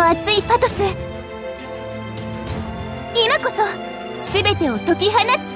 の熱いパトス。今こそ全てを解き放つ。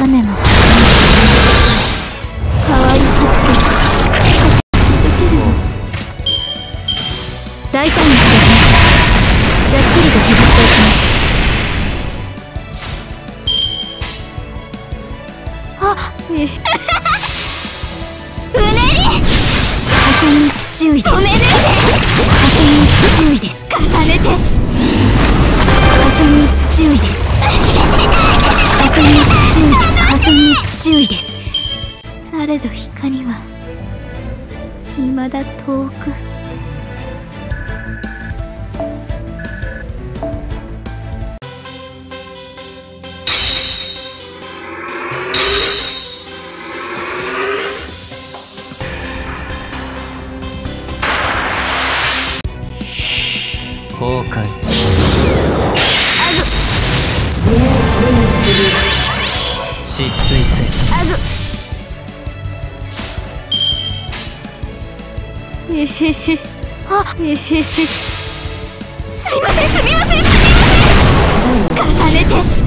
種も。変わり果て続ける大胆壊失墜せ。えへへ。あえへへすみませんすみませんすみません。重ねて。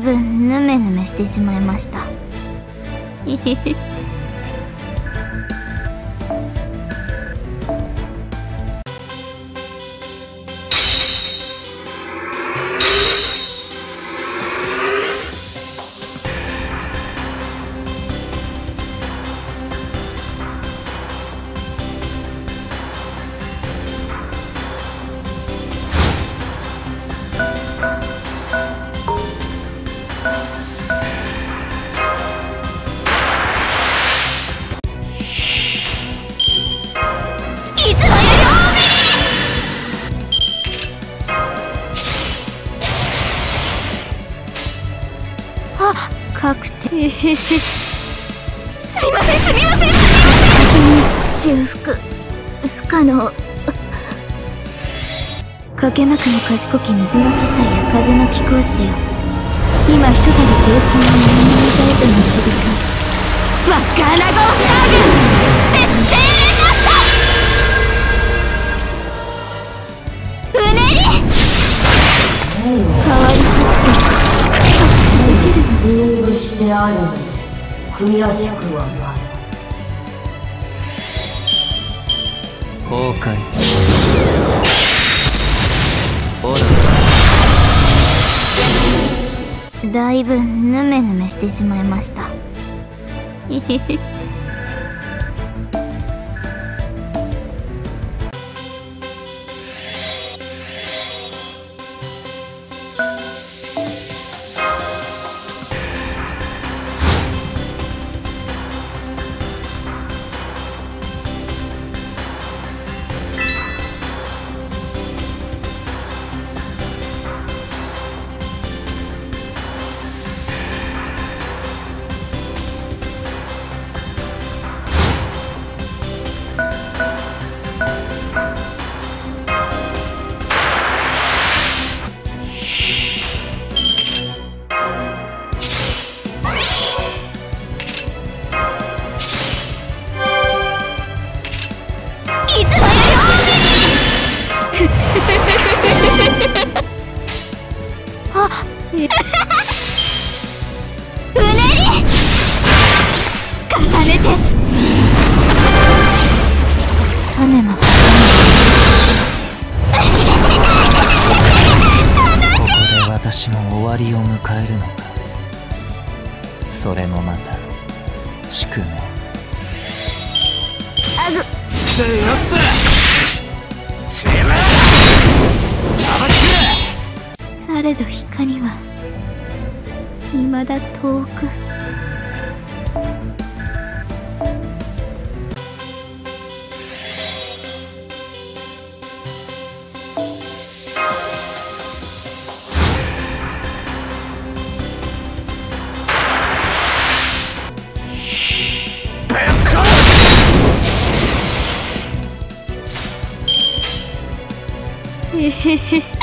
分ヌメヌメしてしまいました。すみません。すみません。すみません。修復不可能けくの賢き水の司祭や風の貴公子よ今ひとたびをへと導くナゴフラグデスー変わり全部してあるので悔しくはない。崩壊オラだいぶヌメヌメしてしまいました heh.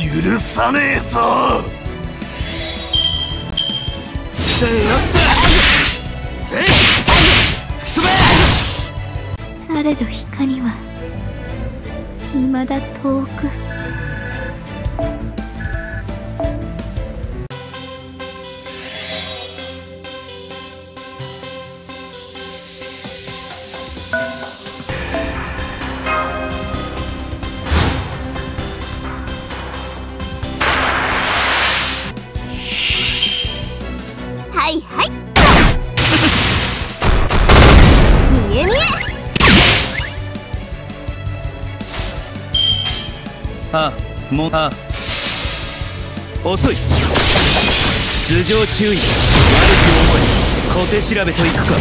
許さねえぞ。せやったせ進めされど光は未だ遠く。もうあ遅い。頭上注意。悪く思い小手調べといくか。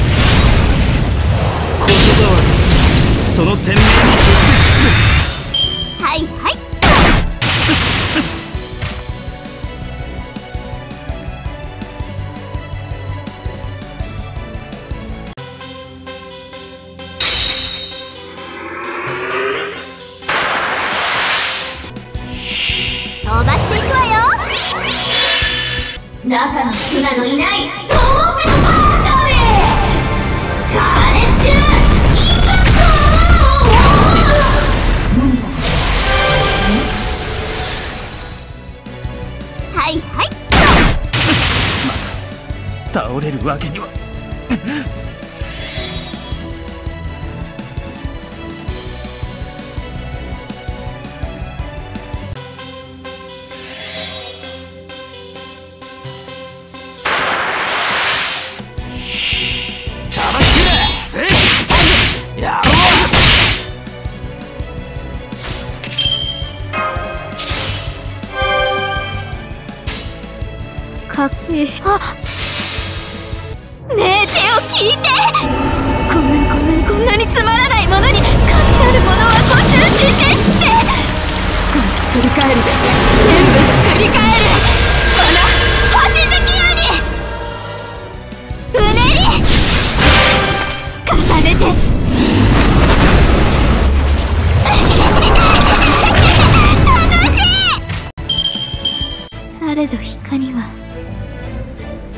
言葉はその天命に直接する。中わけにはれど光は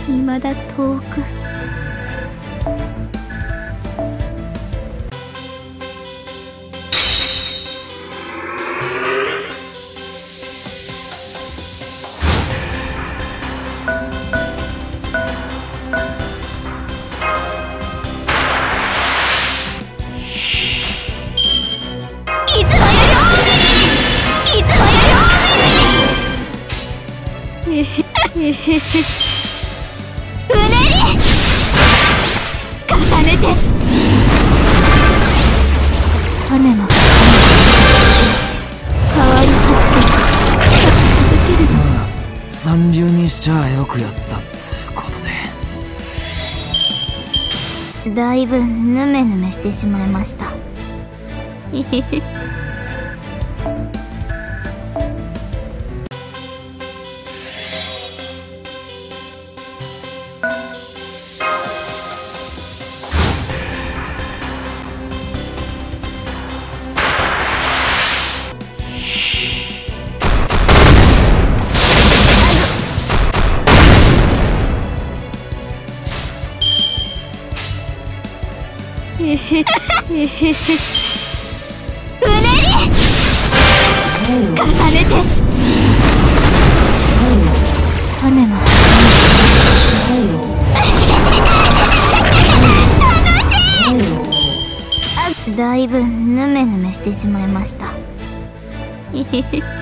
未だ遠く。随分ヌメヌメしてしまいました。へ うねり。重ねて種も あだいぶヌメヌメしてしまいました。へへへ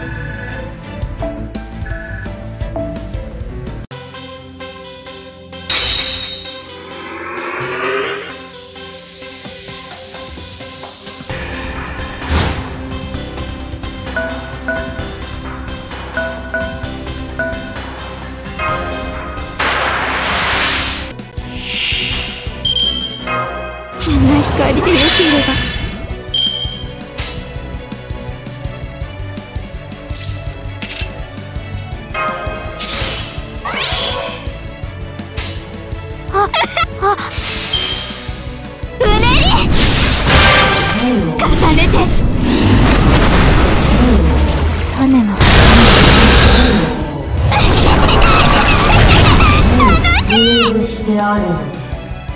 してある。ので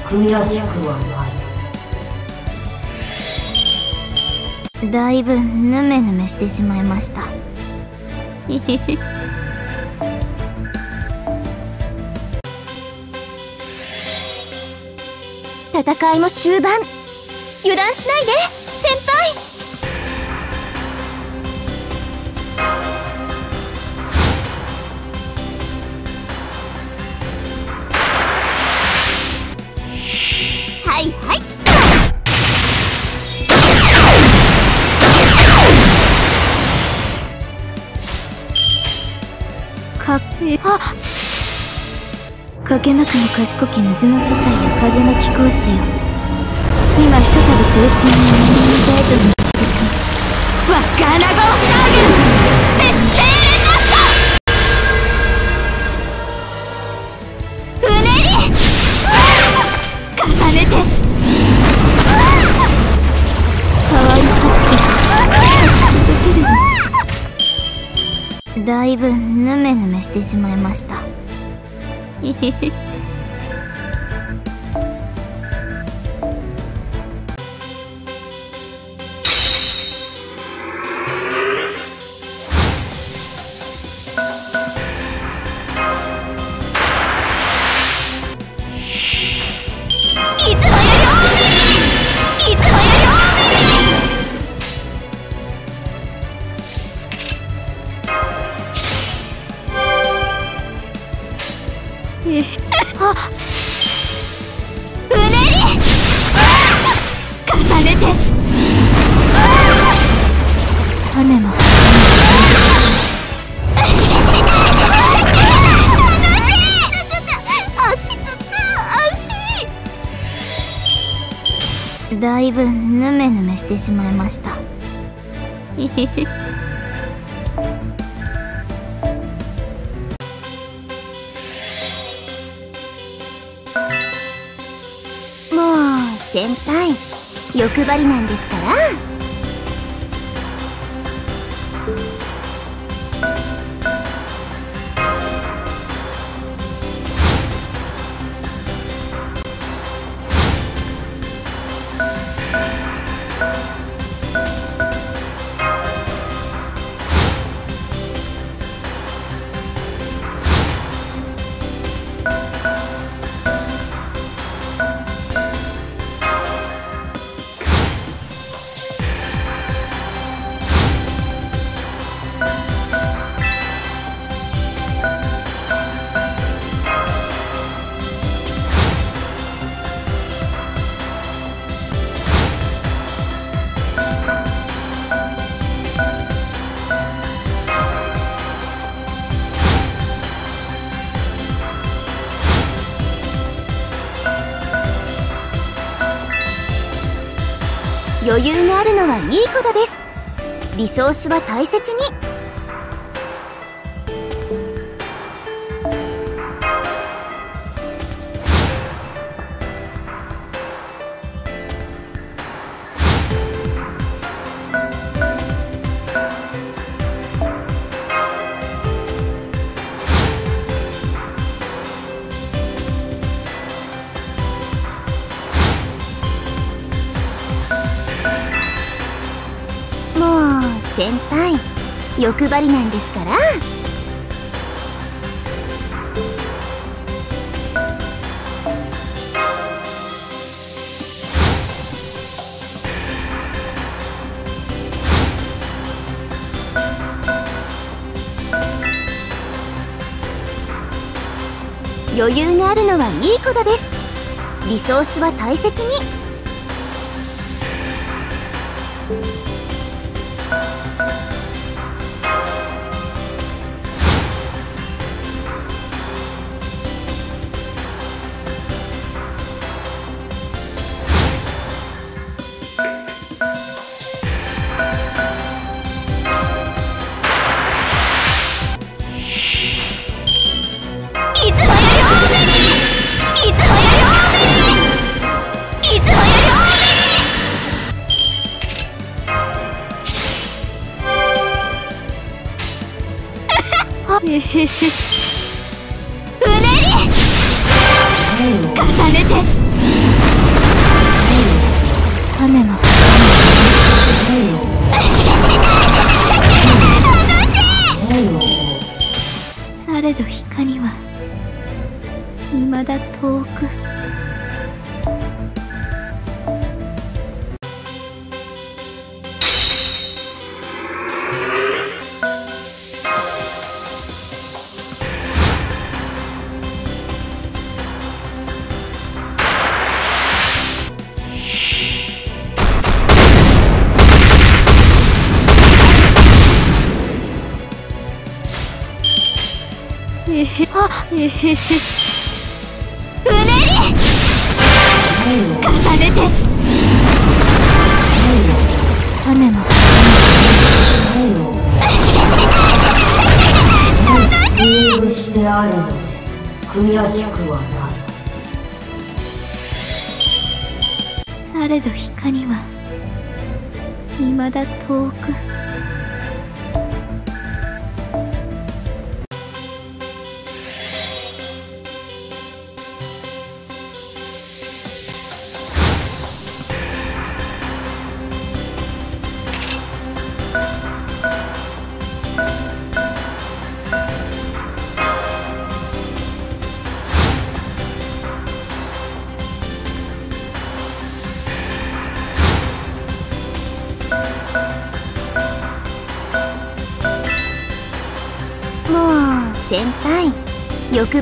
悔しくはない。だいぶヌメヌメしてしまいました。戦いも終盤油断しないでかけなくも賢き水の司祭や風の貴公子よ。今ひとたび青春の闇の財に導く。わかなごフターゲンデけるだいぶヌメヌメしてしまいました。Hehehehe あうねり。重ねて。種も。だいぶヌメヌメしてしまいました 欲張りなんですから。あるのはいいことです。リソースは大切に。欲張りなんですから。余裕があるのはいいことです。リソースは大切に。種もセーブしてあるので悔しくはない。されど光は未だ遠く。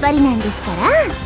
欲張りなんですから。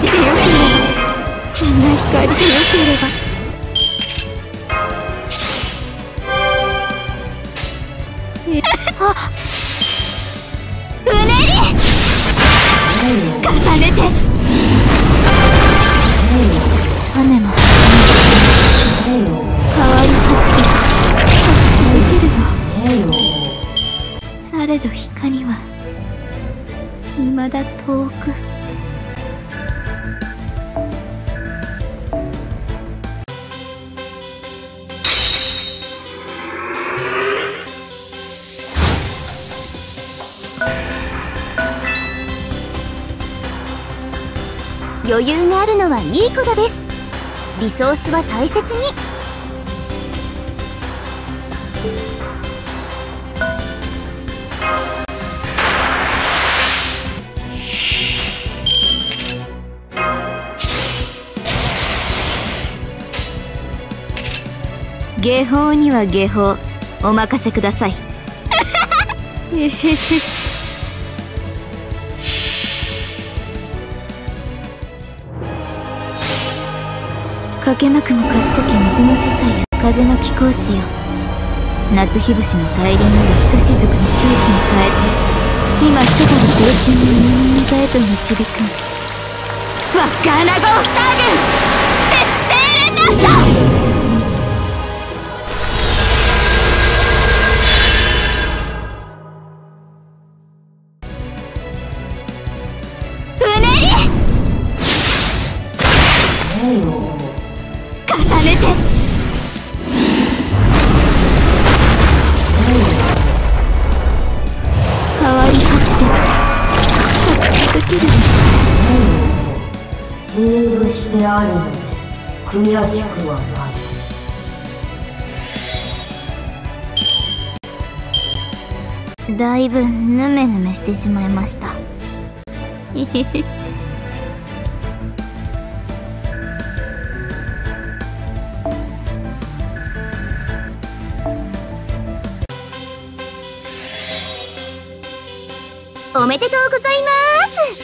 光でよければこんな光でよければ。余裕があるのはいいことです。リソースは大切に。下法には下法。お任せください。えへへかけまくも賢き水の司祭や風の貴公子よ。夏日節の大輪よりひとしずくの狂気に変えて今ひとたび青春の南の座へと導く。ワッカーナゴーターグテステーレナッだいぶヌメヌメしてしまいました。おめでとうございます。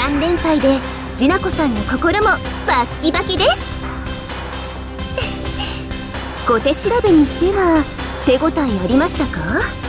3連敗でジナコさんの心もバッキバキです。小手調べにしては手応えありましたか？